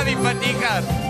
Euskadi Fatiguen.